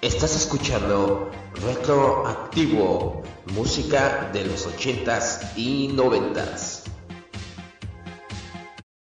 Estás escuchando Retroactivo, música de los 80s y 90s.